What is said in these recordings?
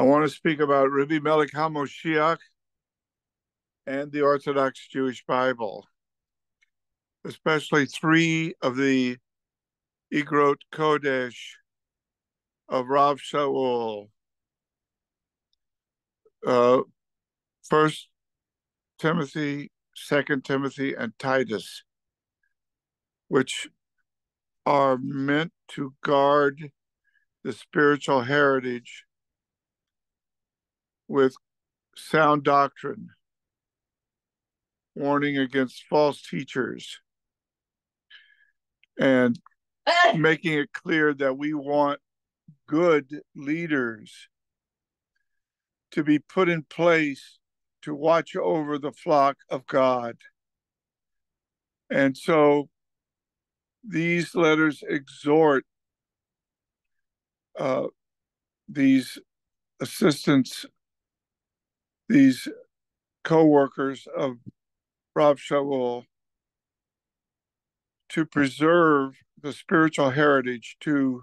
I want to speak about Rebbe Melech HaMoshiach and the Orthodox Jewish Bible, especially three of the Igrot Kodesh of Rav Shaul. Uh, First Timothy, Second Timothy, and Titus, which are meant to guard the spiritual heritage with sound doctrine, warning against false teachers, and making it clear that we want good leaders to be put in place to watch over the flock of God. And so these letters exhort uh, these assistants, these co-workers of Rav Shaul to preserve the spiritual heritage, to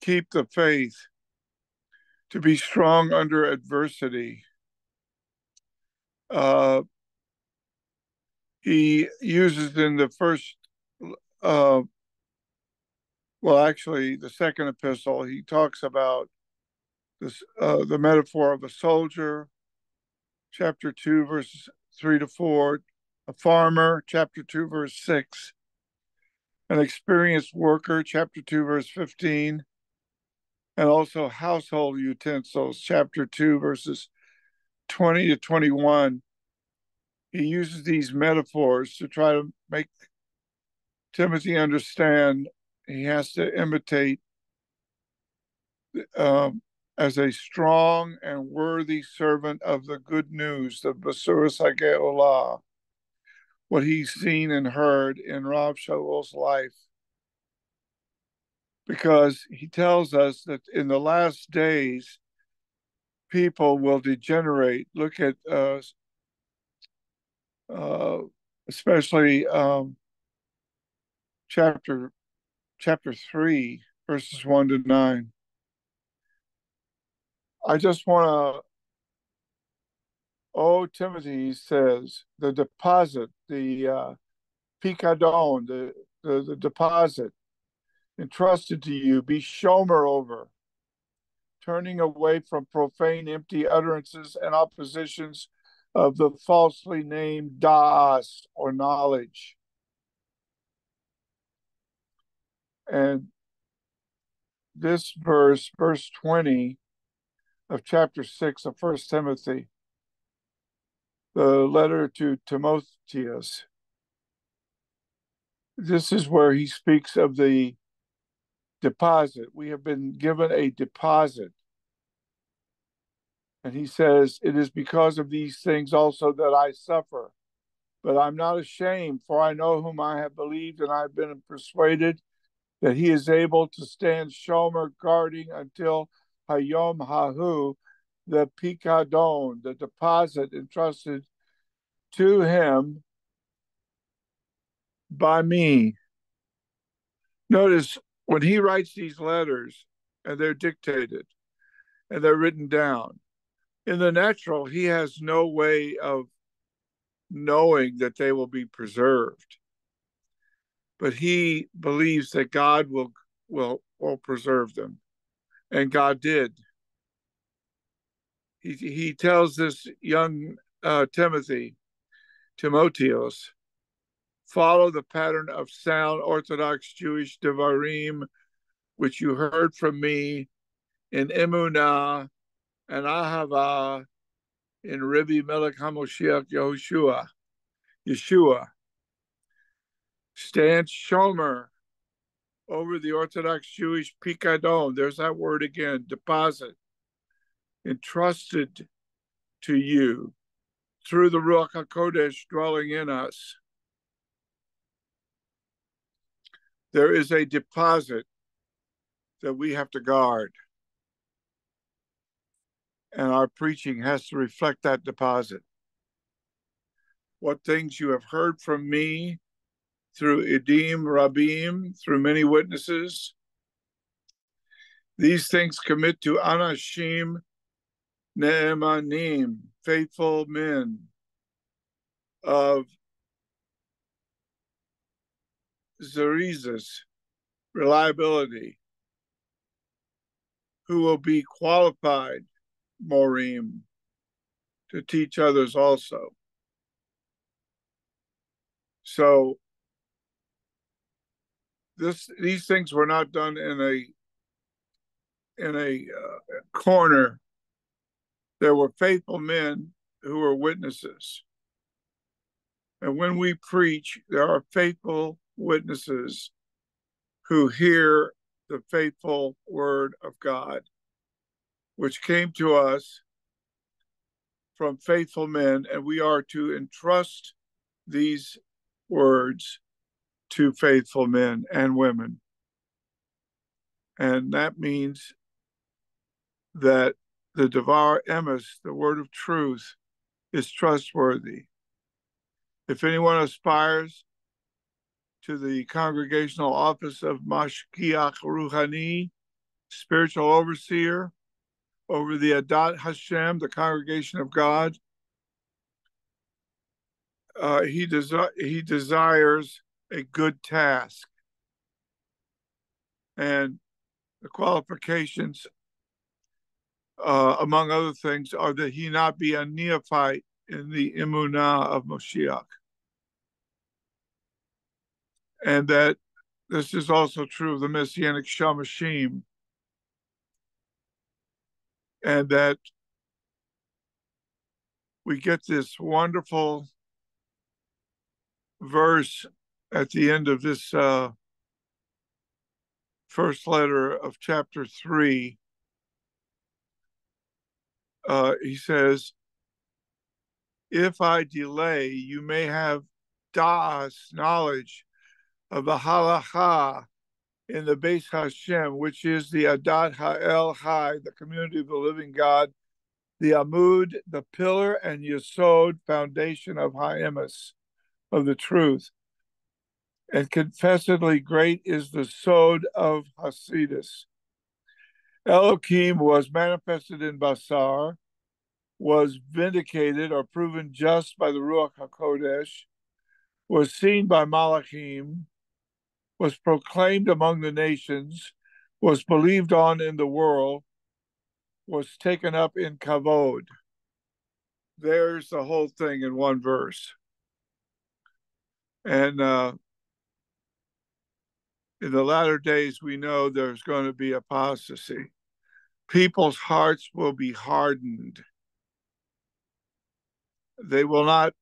keep the faith, to be strong under adversity. Uh, he uses in the first, uh, well, actually, the second epistle, he talks about this, uh, the metaphor of a soldier, chapter 2, verses 3 to 4, a farmer, chapter 2, verse 6, an experienced worker, chapter 2, verse 15, and also household utensils, chapter 2, verses 20 to 21. He uses these metaphors to try to make Timothy understand he has to imitate um, as a strong and worthy servant of the good news, the Basuras Hageolah, what he's seen and heard in Rav Shaul's life. Because he tells us that in the last days, people will degenerate. Look at uh, uh, especially um, chapter chapter three, verses one to nine. I just want to. Oh, Timothy says the deposit, the uh, picadon, the, the the deposit entrusted to you, be shomer over, turning away from profane, empty utterances and oppositions of the falsely named das or knowledge. And this verse, verse 20, of chapter 6 of First Timothy, the letter to Timotheus. This is where he speaks of the deposit. We have been given a deposit. And he says, It is because of these things also that I suffer. But I'm not ashamed, for I know whom I have believed, and I've been persuaded that he is able to stand shomer guarding until Hayom Hahu, the Picadon, the deposit entrusted to him by me. Notice when he writes these letters and they're dictated and they're written down, in the natural, he has no way of knowing that they will be preserved. But he believes that God will will will preserve them and God did. He, he tells this young uh, Timothy, Timotheus, follow the pattern of sound Orthodox Jewish Devarim, which you heard from me in Emunah and Ahava in Rebbe Melech HaMoshiach Yehoshua, Yeshua. Stand Shomer over the Orthodox Jewish picadon. There's that word again, deposit, entrusted to you through the Ruach HaKodesh dwelling in us. There is a deposit that we have to guard. And our preaching has to reflect that deposit. What things you have heard from me through Edim Rabim, through many witnesses. These things commit to Anashim Ne'emanim, faithful men of Zerizis, reliability, who will be qualified, Morim, to teach others also. So this these things were not done in a in a uh, corner. There were faithful men who were witnesses. And when we preach, there are faithful witnesses who hear the faithful word of God, which came to us from faithful men, and we are to entrust these words to faithful men and women. And that means that the Devar Emes, the word of truth, is trustworthy. If anyone aspires to the congregational office of Mashgiach Ruhani, spiritual overseer over the Adat Hashem, the congregation of God, uh, he, desi- he desires a good task. And the qualifications, uh, among other things, are that he not be a neophyte in the Emunah of Moshiach. And that this is also true of the Messianic Shamashim. And that we get this wonderful verse at the end of this uh, first letter of chapter three. Uh, he says, If I delay, you may have das, knowledge of the halacha in the Beis Hashem, which is the Adat Ha'el Hai, the community of the living God, the Amud, the pillar and Yesod, foundation of Ha'emes, of the truth. And confessedly great is the Sod of Hasidus. Elohim was manifested in Basar, was vindicated or proven just by the Ruach HaKodesh, was seen by Malachim, was proclaimed among the nations, was believed on in the world, was taken up in kavod. There's the whole thing in one verse. And uh, in the latter days, we know there's going to be apostasy. People's hearts will be hardened. They will not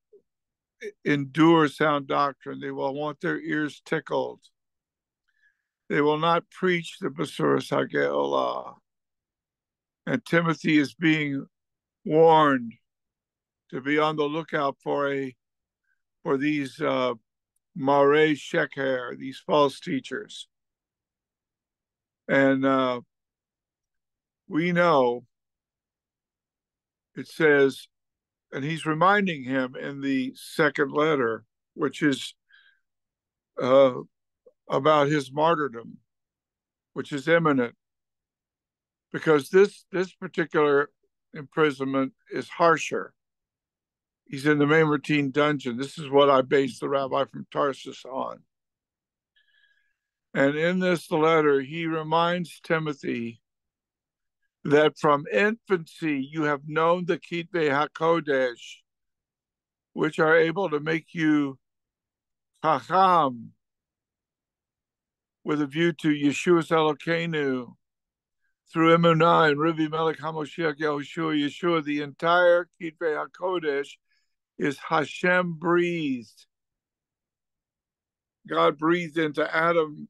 endure sound doctrine. They will want their ears tickled. They will not preach the Basuras Hageolah. And Timothy is being warned to be on the lookout for a for these uh, Mare Sheker, these false teachers. And uh, we know it says, and he's reminding him in the second letter, which is uh, about his martyrdom, which is imminent, because this this particular imprisonment is harsher. He's in the Mamertine dungeon. This is what I based the rabbi from Tarsus on. And in this letter, he reminds Timothy that from infancy you have known the Kitve HaKodesh, which are able to make you Chacham with a view to Yeshua's Elokeinu through Emunah and Rebbe Melech HaMoshiach Yahushua Yeshua, the entire Kitve HaKodesh is Hashem breathed. God breathed into Adam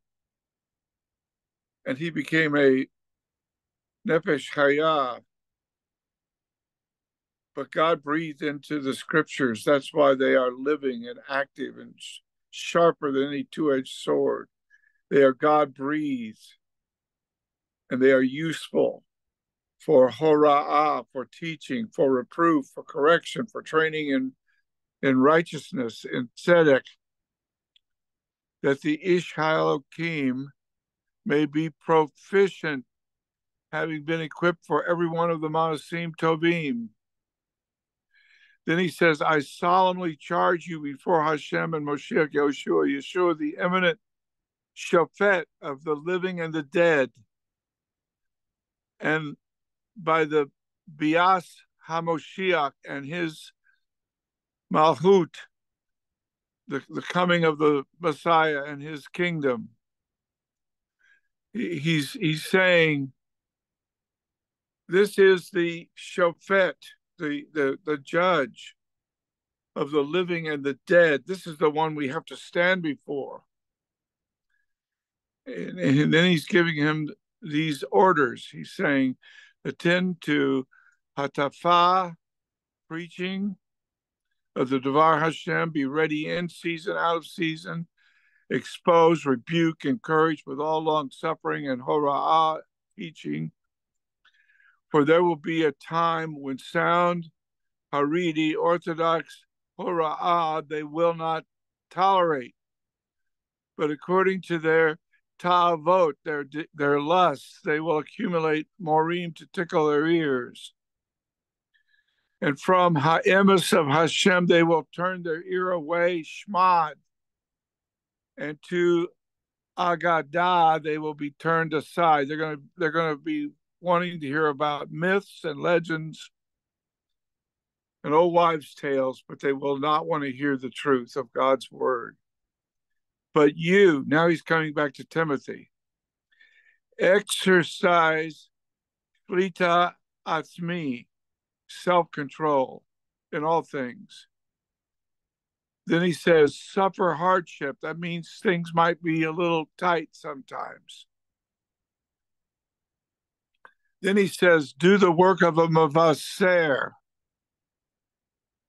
and he became a Nefesh Chaya. But God breathed into the scriptures. That's why they are living and active and sharper than any two edged sword. They are God breathed and they are useful for hora'ah, for teaching, for reproof, for correction, for training in in righteousness, in tzedek, that the Ish Elohim may be proficient having been equipped for every one of the Maasim Tovim. Then he says, I solemnly charge you before Hashem and Moshiach Yeshua, Yeshua, the eminent Shofet of the living and the dead, and by the Bias Hamoshiach and his Malhut, the, the coming of the Messiah and his kingdom. He, he's he's saying this is the Shofet, the, the, the judge of the living and the dead. This is the one we have to stand before. And, and then he's giving him these orders. He's saying, attend to Hatafa, preaching of the Devar Hashem, be ready in season, out of season, expose, rebuke, encourage with all long suffering and hora'ah, teaching. For there will be a time when sound, Haredi, Orthodox, hora'ah, they will not tolerate. But according to their ta'avot, their their lusts, they will accumulate morim to tickle their ears. And from Ha'emes of Hashem, they will turn their ear away, Shmad. And to Agadah, they will be turned aside. They're going to they're going to be wanting to hear about myths and legends and old wives' tales, but they will not want to hear the truth of God's word. But you, now he's coming back to Timothy, exercise shlita atzmi, self control in all things. Then he says, suffer hardship. That means things might be a little tight sometimes. Then he says, do the work of a mavaser,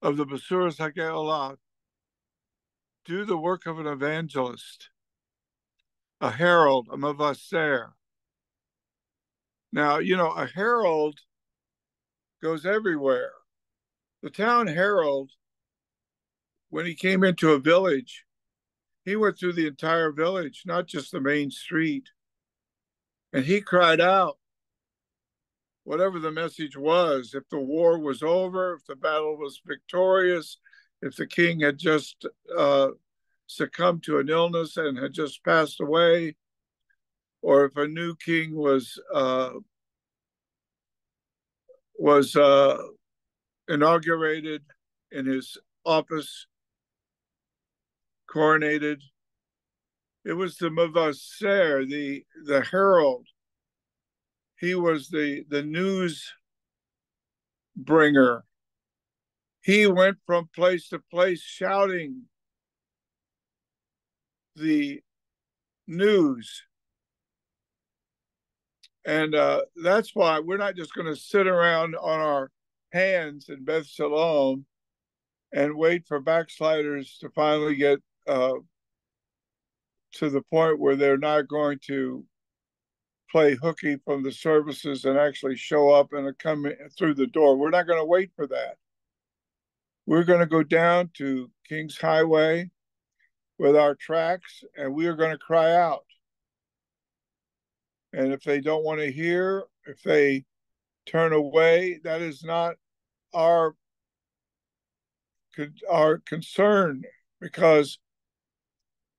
of the Basuras HaGeolah. Do the work of an evangelist, a herald, a mavaser. Now, you know, a herald goes everywhere. The town herald, when he came into a village, he went through the entire village, not just the main street. And he cried out, whatever the message was, if the war was over, if the battle was victorious, if the king had just uh, succumbed to an illness and had just passed away, or if a new king was uh, was uh, inaugurated in his office, coronated. It was the Mavaser, the the herald. He was the the news bringer. He went from place to place shouting the news and uh, that's why we're not just going to sit around on our hands in Beth Shalom and wait for backsliders to finally get uh, to the point where they're not going to play hooky from the services and actually show up and come through the door. We're not going to wait for that. We're going to go down to King's Highway with our tracks and we are going to cry out. And if they don't want to hear, if they turn away, that is not our our concern because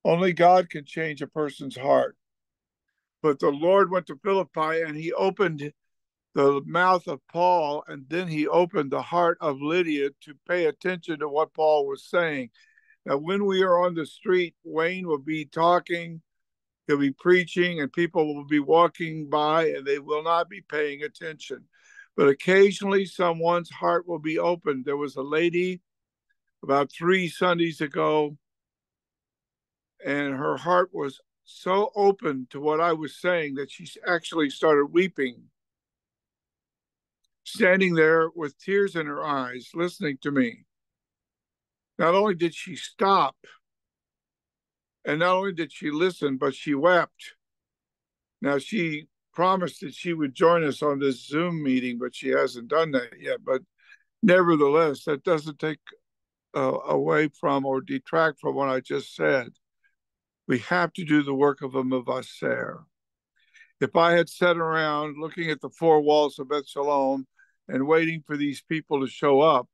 only God can change a person's heart. But the Lord went to Philippi and he opened the mouth of Paul and then he opened the heart of Lydia to pay attention to what Paul was saying. Now, when we are on the street, Wayne will be talking He'll be preaching, and people will be walking by and they will not be paying attention. But occasionally, someone's heart will be opened. There was a lady about three Sundays ago, and her heart was so open to what I was saying that she actually started weeping, standing there with tears in her eyes, listening to me. Not only did she stop, and not only did she listen, but she wept. Now, she promised that she would join us on this Zoom meeting, but she hasn't done that yet. But nevertheless, that doesn't take uh, away from or detract from what I just said. We have to do the work of a mavaser. if I had sat around looking at the four walls of Beth Shalom and waiting for these people to show up,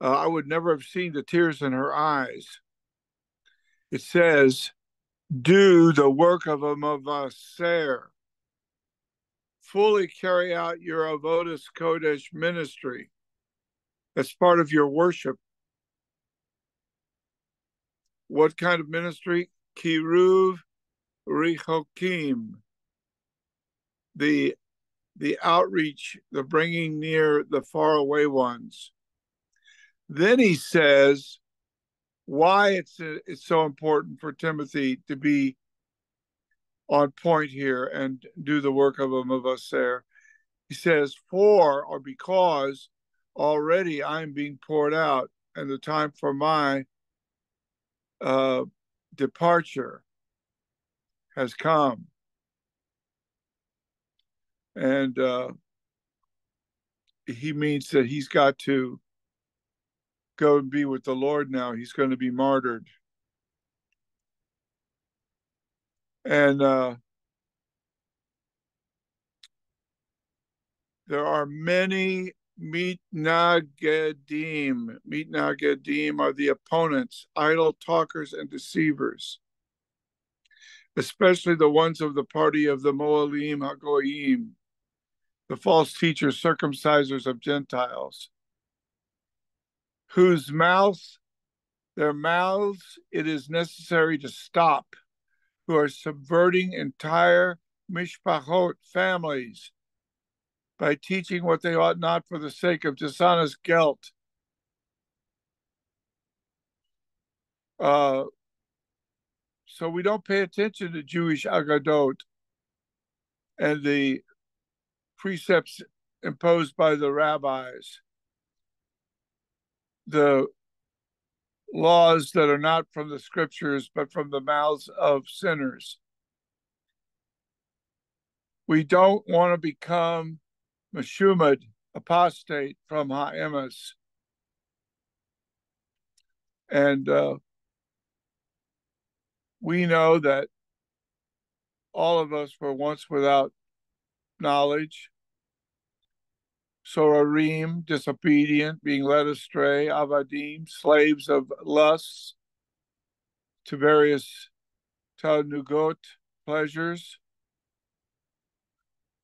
uh, I would never have seen the tears in her eyes. It says, do the work of a Mavaser. Fully carry out your Avodas Kodesh ministry as part of your worship. What kind of ministry? Kiruv Richokim. The the outreach, the bringing near the faraway ones. Then he says, why it's it's so important for Timothy to be on point here and do the work of a Mavaser. He says, for or because already I'm being poured out, and the time for my uh, departure has come. And uh, he means that he's got to go and be with the Lord now. He's going to be martyred. And uh, there are many mitnagedim. Mitnagedim are the opponents, idle talkers and deceivers, especially the ones of the party of the Moalim Hagoyim, the false teachers, circumcisers of Gentiles whose mouths, their mouths, it is necessary to stop, who are subverting entire mishpachot families by teaching what they ought not for the sake of dishonest guilt. Uh, so we don't pay attention to Jewish agadot and the precepts imposed by the rabbis the laws that are not from the scriptures, but from the mouths of sinners. We don't want to become Meshumad, apostate from Ha'emes. And uh, we know that all of us were once without knowledge, Sorarim, disobedient, being led astray, Avadim, slaves of lusts, to various Tanugot pleasures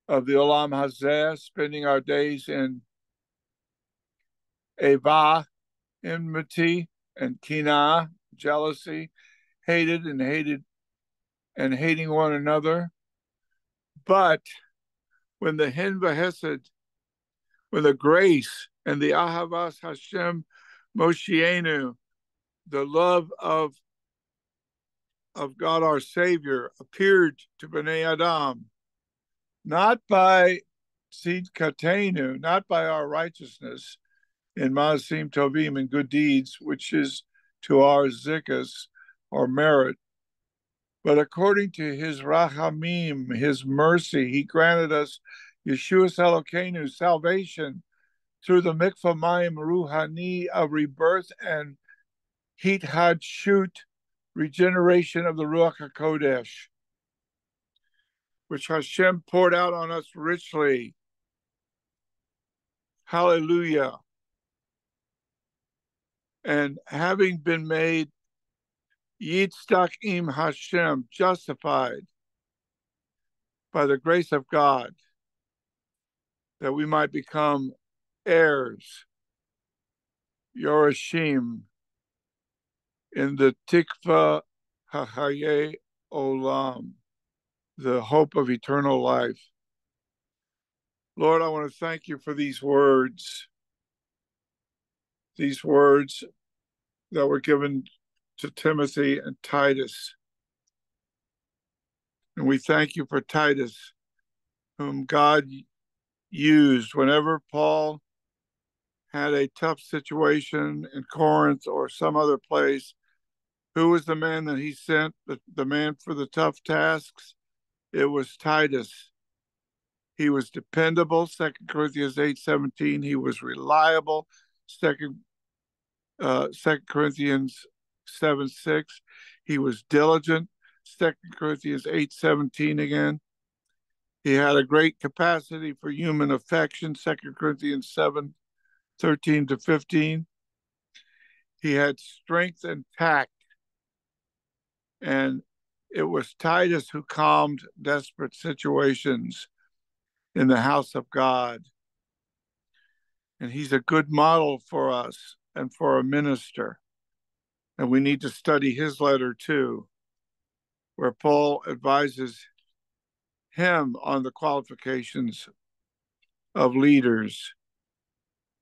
of the Olam Hazeh, spending our days in Eva, enmity, and Kina, jealousy, hated and hated and hating one another. But when the Hin Hesed with the grace and the Ahavas Hashem Moshienu, the love of of God our Savior appeared to Bnei Adam, not by tzidkateinu, not by our righteousness in Maasim Tovim and good deeds, which is to our zikas or merit, but according to his rahamim, his mercy, he granted us Yeshua Elokeinu, salvation through the mikvah mayim ruhani of rebirth and hitchadshut regeneration of the Ruach HaKodesh, which Hashem poured out on us richly. Hallelujah. And having been made Yitzdak im Hashem, justified by the grace of God, that we might become heirs, Yorashim, in the Tikva Hahaye Olam, the hope of eternal life. Lord, I want to thank you for these words, these words that were given to Timothy and Titus. And we thank you for Titus, whom God used whenever Paul had a tough situation in Corinth or some other place. Who was the man that he sent, the, the man for the tough tasks? It was Titus. He was dependable, Second Corinthians 8 17. He was reliable, Second uh, Corinthians 7 6. He was diligent, Second Corinthians 8 17 again. He had a great capacity for human affection, 2 Corinthians 7 13 to 15. He had strength and tact. And it was Titus who calmed desperate situations in the house of God. And he's a good model for us and for a minister. And we need to study his letter too, where Paul advises him on the qualifications of leaders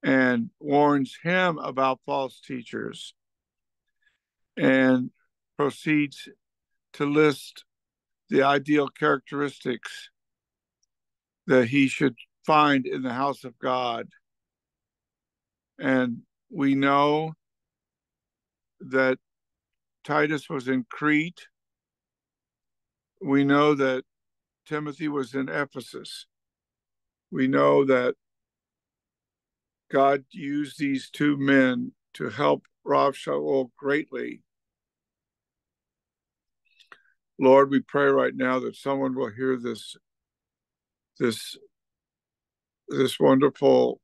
and warns him about false teachers and proceeds to list the ideal characteristics that he should find in the house of God. And we know that Titus was in Crete. We know that Timothy was in Ephesus. We know that God used these two men to help Rav Shaul greatly. Lord, we pray right now that someone will hear this, this, this wonderful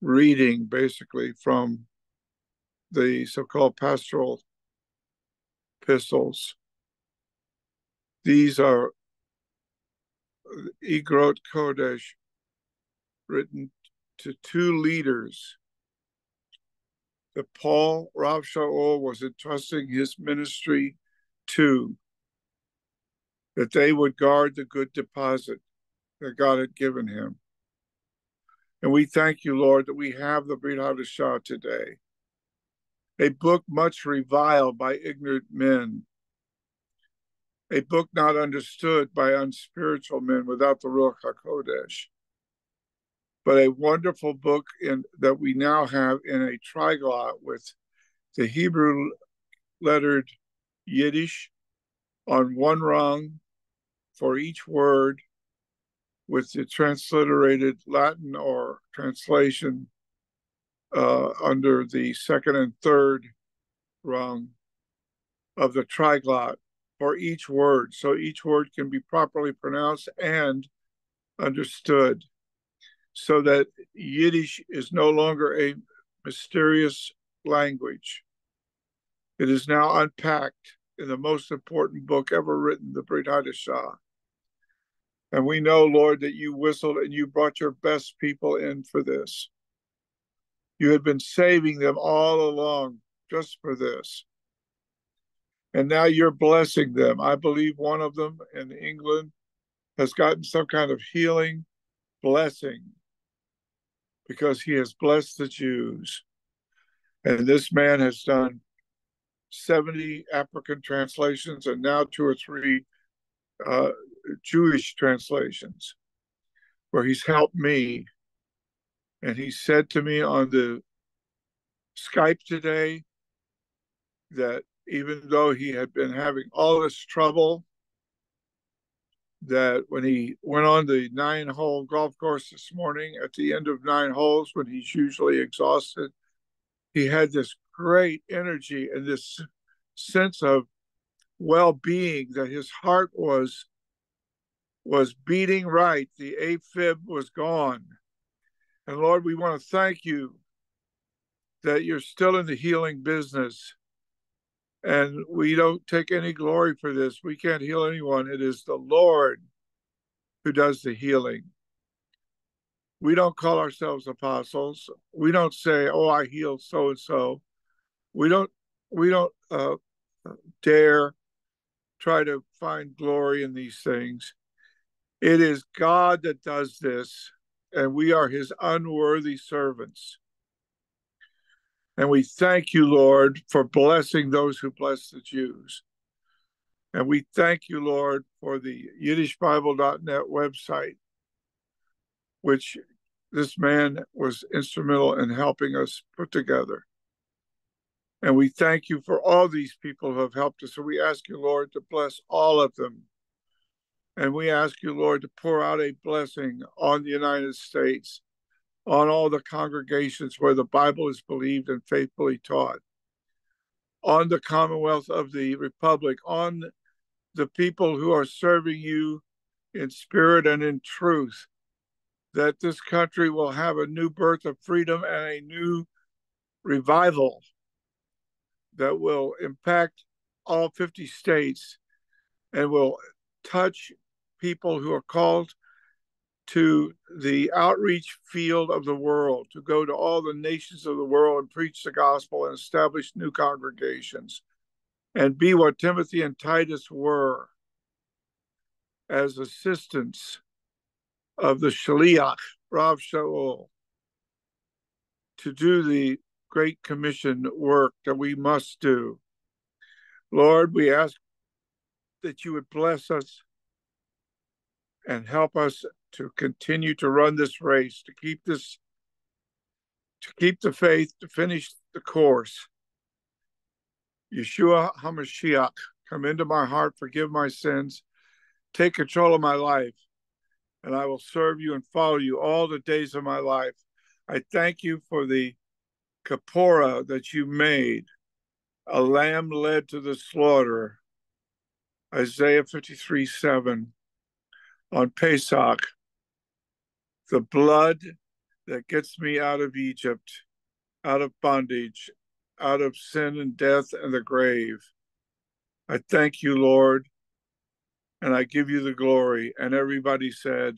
reading, basically from the so-called pastoral epistles. These are Igrot Kodesh, written to two leaders that Paul Rav Shaul was entrusting his ministry to, that they would guard the good deposit that God had given him. And we thank you, Lord, that we have the Brit Hadashah today, a book much reviled by ignorant men, a book not understood by unspiritual men without the Ruach HaKodesh but a wonderful book in that we now have in a triglot with the Hebrew lettered Yiddish on one rung for each word with the transliterated Latin or translation uh, under the second and third rung of the triglot for each word. So each word can be properly pronounced and understood so that Yiddish is no longer a mysterious language. It is now unpacked in the most important book ever written, the Brit Hadashah. And we know, Lord, that you whistled and you brought your best people in for this. You had been saving them all along just for this. And now you're blessing them. I believe one of them in England has gotten some kind of healing blessing because he has blessed the Jews. And this man has done 70 African translations and now two or three uh, Jewish translations where he's helped me. And he said to me on the Skype today that even though he had been having all this trouble that when he went on the nine hole golf course this morning at the end of nine holes when he's usually exhausted he had this great energy and this sense of well-being that his heart was was beating right. The afib was gone. And lord we want to thank you that you're still in the healing business and we don't take any glory for this. We can't heal anyone. It is the Lord who does the healing. We don't call ourselves apostles. We don't say, "Oh, I healed so and so." We don't. We don't uh, dare try to find glory in these things. It is God that does this, and we are His unworthy servants. And we thank you, Lord, for blessing those who bless the Jews. And we thank you, Lord, for the YiddishBible.net website, which this man was instrumental in helping us put together. And we thank you for all these people who have helped us. So we ask you, Lord, to bless all of them. And we ask you, Lord, to pour out a blessing on the United States on all the congregations where the Bible is believed and faithfully taught, on the Commonwealth of the Republic, on the people who are serving you in spirit and in truth, that this country will have a new birth of freedom and a new revival that will impact all 50 states and will touch people who are called to the outreach field of the world, to go to all the nations of the world and preach the gospel and establish new congregations and be what Timothy and Titus were as assistants of the Shaliach, Rav Shaul, to do the Great Commission work that we must do. Lord, we ask that you would bless us and help us to continue to run this race, to keep this, to keep the faith, to finish the course. Yeshua HaMashiach, come into my heart, forgive my sins, take control of my life, and I will serve you and follow you all the days of my life. I thank you for the kapora that you made, a lamb led to the slaughter. Isaiah 53 7 on Pesach, the blood that gets me out of Egypt, out of bondage, out of sin and death and the grave. I thank you, Lord, and I give you the glory. And everybody said,